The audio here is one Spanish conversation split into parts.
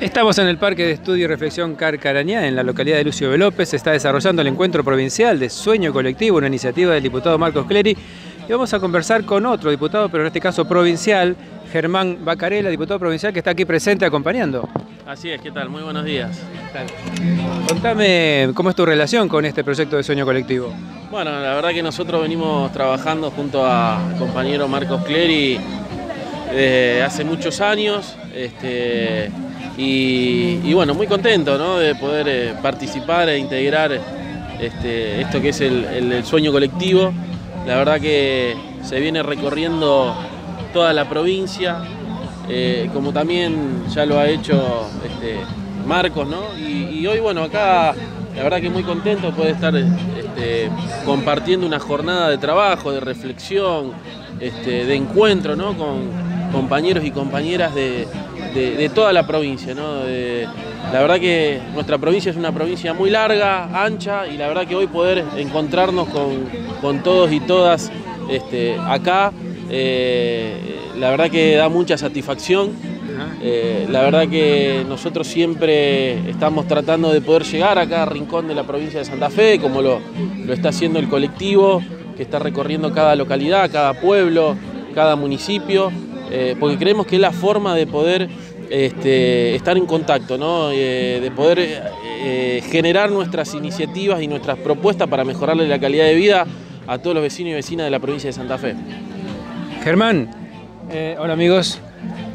Estamos en el Parque de Estudio y Reflexión Carcarañá, en la localidad de Lucio B. López. Se está desarrollando el encuentro provincial de Sueño Colectivo, una iniciativa del diputado Marcos Clery. Y vamos a conversar con otro diputado, pero en este caso provincial, Germán Bacarela, diputado provincial que está aquí presente acompañando. Así es, ¿qué tal? Muy buenos días. Contame cómo es tu relación con este proyecto de Sueño Colectivo. Bueno, la verdad que nosotros venimos trabajando junto a compañero Marcos Clery desde hace muchos años. Este, y, bueno, muy contento ¿no? de poder eh, participar e integrar este, esto que es el, sueño colectivo. La verdad que se viene recorriendo toda la provincia, eh, como también ya lo ha hecho este, Marcos, ¿no? Y, hoy, bueno, acá la verdad que muy contento de poder estar este, compartiendo una jornada de trabajo, de reflexión, de encuentro, ¿no? Con compañeros y compañeras de, de, toda la provincia. ¿no? la verdad que nuestra provincia es una provincia muy larga, ancha, y la verdad que hoy poder encontrarnos con, todos y todas este, acá, eh, la verdad que da mucha satisfacción. Eh, la verdad que nosotros siempre estamos tratando de poder llegar a cada rincón de la provincia de Santa Fe, como lo, lo está haciendo el colectivo, que está recorriendo cada localidad, cada pueblo, cada municipio, eh, porque creemos que es la forma de poder este, estar en contacto, eh, de poder eh, generar nuestras iniciativas y nuestras propuestas para mejorarle la calidad de vida a todos los vecinos y vecinas de la provincia de Santa Fe. Germán, hola amigos.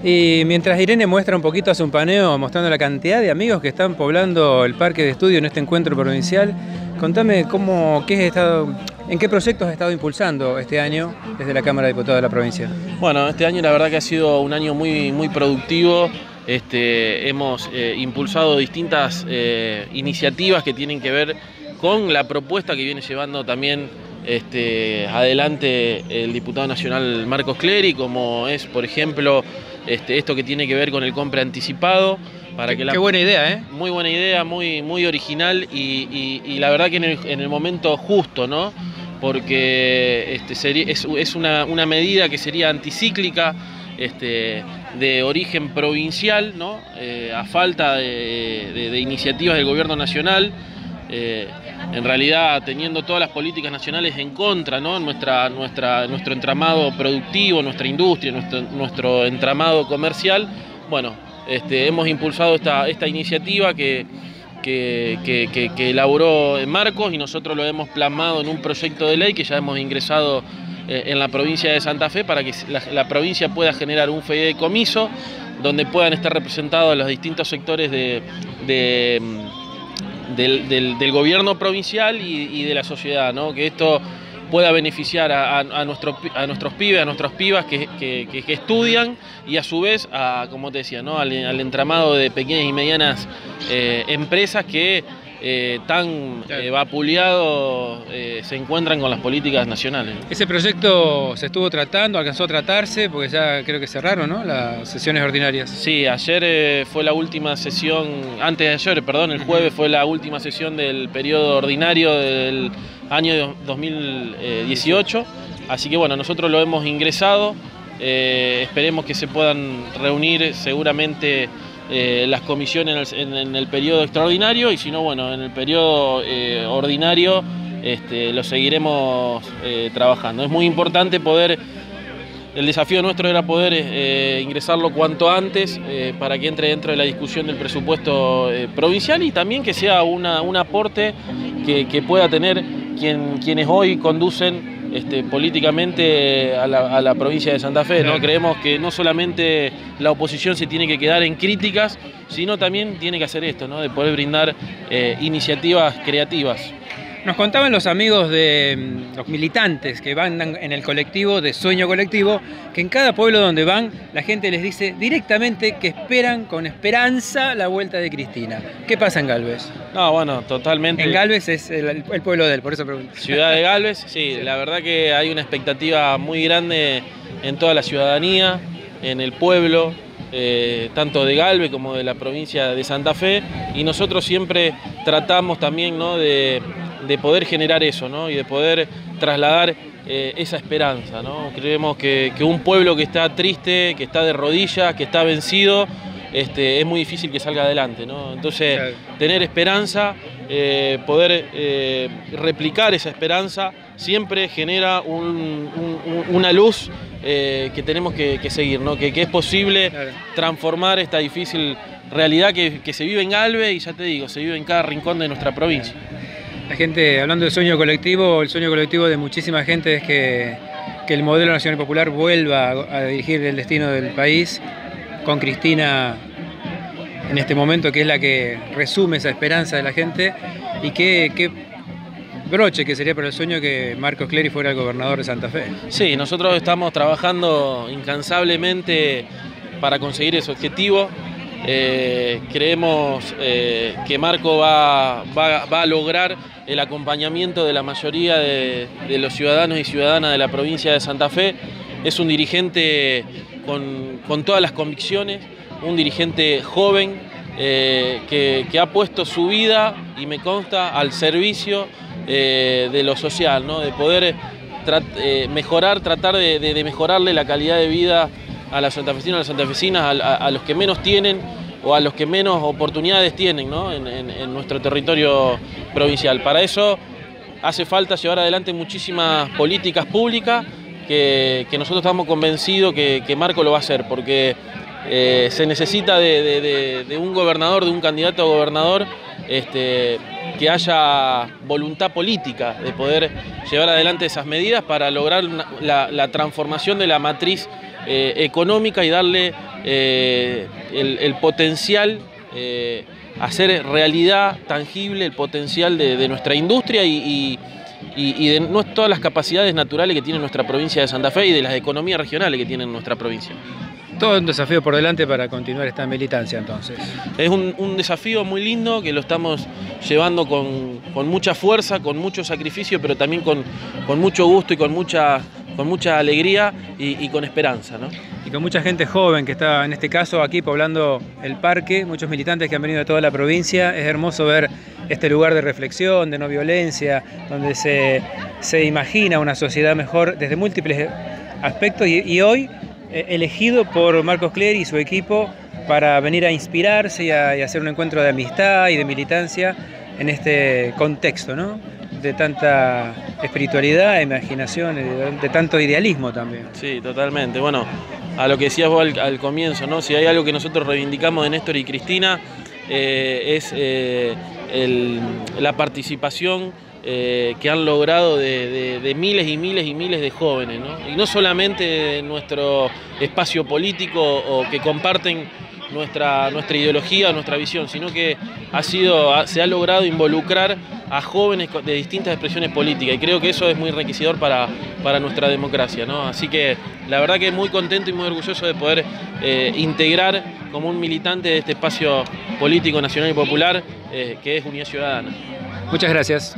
Y mientras Irene muestra un poquito, hace un paneo mostrando la cantidad de amigos que están poblando el parque de estudio en este encuentro provincial, contame cómo, qué has estado, ¿En qué proyectos has estado impulsando este año desde la Cámara de Diputados de la provincia? Bueno, este año la verdad que ha sido un año muy, muy productivo. Este, hemos eh, impulsado distintas eh, iniciativas que tienen que ver con la propuesta que viene llevando también este, adelante el diputado nacional Marcos Clery, como es, por ejemplo, este, esto que tiene que ver con el compra anticipado. Para que la, qué buena idea, ¿eh? Muy buena idea, muy, muy original y, la verdad que en el, en el momento justo, ¿no? Porque este, es, una, medida que sería anticíclica, este, de origen provincial, eh, a falta de, iniciativas del gobierno nacional, eh, en realidad teniendo todas las políticas nacionales en contra, ¿no? nuestra, nuestro entramado productivo, nuestra industria, nuestro, entramado comercial, bueno, este, hemos impulsado esta, esta iniciativa que que, elaboró Marcos y nosotros lo hemos plasmado en un proyecto de ley que ya hemos ingresado eh, en la provincia de Santa Fe para que la, provincia pueda generar un fideicomiso donde puedan estar representados los distintos sectores mm, del, gobierno provincial y, de la sociedad, ¿no? que esto pueda beneficiar a, nuestros pibes, a nuestras pibas que, estudian y a su vez, a, como te decía, ¿no? al, entramado de pequeñas y medianas eh, empresas que eh, tan eh, vapuleado se encuentran con las políticas nacionales. Ese proyecto se estuvo tratando, alcanzó a tratarse, porque ya creo que cerraron ¿no? las sesiones ordinarias. Sí, ayer fue la última sesión, antes de ayer, perdón, el jueves fue la última sesión del periodo ordinario del año 2018. Así que bueno, nosotros lo hemos ingresado. Eh, esperemos que se puedan reunir seguramente eh, las comisiones en el, periodo extraordinario y si no, bueno, en el periodo eh, ordinario este, lo seguiremos trabajando. Es muy importante poder, el desafío nuestro era poder ingresarlo cuanto antes para que entre dentro de la discusión del presupuesto provincial y también que sea un aporte que pueda tener quienes hoy conducen este, políticamente a la, provincia de Santa Fe. ¿no? Creemos que no solamente la oposición se tiene que quedar en críticas, sino también tiene que hacer esto, ¿no? de poder brindar eh, iniciativas creativas. Nos contaban los amigos de mm, los militantes que van en el colectivo de Sueño Colectivo, que en cada pueblo donde van la gente les dice directamente que esperan con esperanza la vuelta de Cristina. ¿Qué pasa en Galvez? No, bueno, totalmente. En Galvez es el, pueblo de él, por eso pregunto. Ciudad de Galvez, sí, la verdad que hay una expectativa muy grande en toda la ciudadanía, en el pueblo, eh, tanto de Galvez como de la provincia de Santa Fe, y nosotros siempre tratamos también ¿no? de de poder generar eso ¿no? y de poder trasladar eh, esa esperanza. ¿no? Creemos que, un pueblo que está triste, que está de rodillas, que está vencido, este, es muy difícil que salga adelante. ¿no? Entonces, tener esperanza, eh, poder eh, replicar esa esperanza, siempre genera una luz que tenemos que, seguir, ¿no? que, es posible transformar esta difícil realidad que, se vive en Galve y ya te digo, se vive en cada rincón de nuestra provincia. La gente, hablando del sueño colectivo, el sueño colectivo de muchísima gente es que, que el modelo nacional popular vuelva a dirigir el destino del país con Cristina en este momento, que es la que resume esa esperanza de la gente y qué, broche que sería para el sueño que Marcos Clery fuera el gobernador de Santa Fe. Sí, nosotros estamos trabajando incansablemente para conseguir ese objetivo. Eh, creemos eh, que Marco va, a lograr el acompañamiento de la mayoría de, los ciudadanos y ciudadanas de la provincia de Santa Fe. Es un dirigente con todas las convicciones, un dirigente joven eh, que, ha puesto su vida, y me consta, al servicio de lo social, ¿no? de poder mejorar, tratar de, mejorarle la calidad de vida a las santafesinas, a las santafesinas, a, los que menos tienen o a los que menos oportunidades tienen en, nuestro territorio provincial. Para eso hace falta llevar adelante muchísimas políticas públicas que, nosotros estamos convencidos que, que Marco lo va a hacer, porque eh, se necesita de, un gobernador, de un candidato a gobernador, este, que haya voluntad política de poder llevar adelante esas medidas para lograr la, transformación de la matriz eh, económica y darle eh, el, potencial, hacer realidad tangible el potencial de, nuestra industria y, de todas las capacidades naturales que tiene nuestra provincia de Santa Fe y de las economías regionales que tiene nuestra provincia. Todo un desafío por delante para continuar esta militancia entonces. Es un, desafío muy lindo que lo estamos llevando con, mucha fuerza, con mucho sacrificio, pero también con, mucho gusto y con mucha, con mucha alegría y, con esperanza. Y con mucha gente joven que está en este caso aquí poblando el parque, muchos militantes que han venido de toda la provincia. Es hermoso ver este lugar de reflexión, de no violencia, donde se, imagina una sociedad mejor desde múltiples aspectos y hoy elegido por Marcos Clery y su equipo para venir a inspirarse y, a, hacer un encuentro de amistad y de militancia en este contexto, ¿no? De tanta espiritualidad, imaginación, de, tanto idealismo también. Sí, totalmente. Bueno, a lo que decías vos al, comienzo, ¿no? Si hay algo que nosotros reivindicamos de Néstor y Cristina eh, es eh, la participación eh, que han logrado de, miles y miles y miles de jóvenes, y no solamente en nuestro espacio político o que comparten nuestra, nuestra ideología, nuestra visión, sino que ha sido, se ha logrado involucrar a jóvenes de distintas expresiones políticas y creo que eso es muy enriquecedor para, para nuestra democracia. Así que la verdad que muy contento y muy orgulloso de poder eh, integrar como un militante de este espacio político nacional y popular eh, que es Unidad Ciudadana. Muchas gracias.